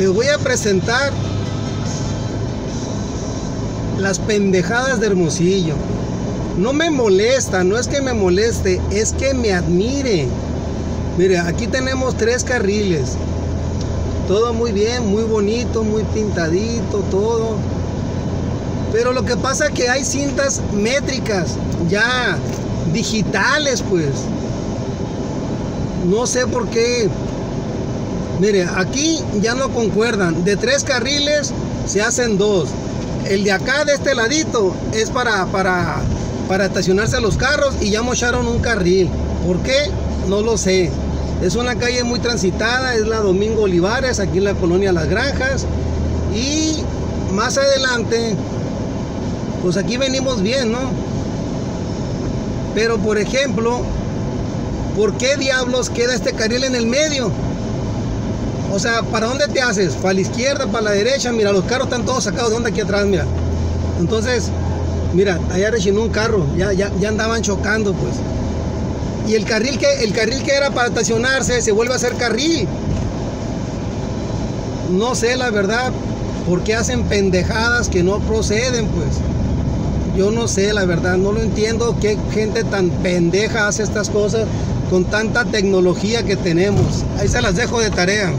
les voy a presentar las pendejadas de Hermosillo. No me molesta, no es que me moleste, es que me admire. Mire, aquí tenemos tres carriles. Todo muy bien, muy bonito, muy pintadito, todo. Pero lo que pasa es que hay cintas métricas, ya digitales, pues. No sé por qué. Mire, aquí ya no concuerdan. De tres carriles se hacen dos. El de acá, de este ladito, es para, para, para estacionarse a los carros y ya mocharon un carril. ¿Por qué? No lo sé. Es una calle muy transitada, es la Domingo Olivares, aquí en la colonia Las Granjas. Y más adelante, pues aquí venimos bien, ¿no? Pero por ejemplo, ¿por qué diablos queda este carril en el medio? O sea, ¿para dónde te haces? ¿Para la izquierda, para la derecha? Mira, los carros están todos sacados de onda aquí atrás, mira. Entonces, mira, allá rechinó un carro, ya, ya, ya andaban chocando, pues. Y el carril, que, el carril que era para estacionarse se vuelve a hacer carril. No sé, la verdad, por qué hacen pendejadas que no proceden, pues. Yo no sé, la verdad, no lo entiendo. Qué gente tan pendeja hace estas cosas con tanta tecnología que tenemos. Ahí se las dejo de tarea.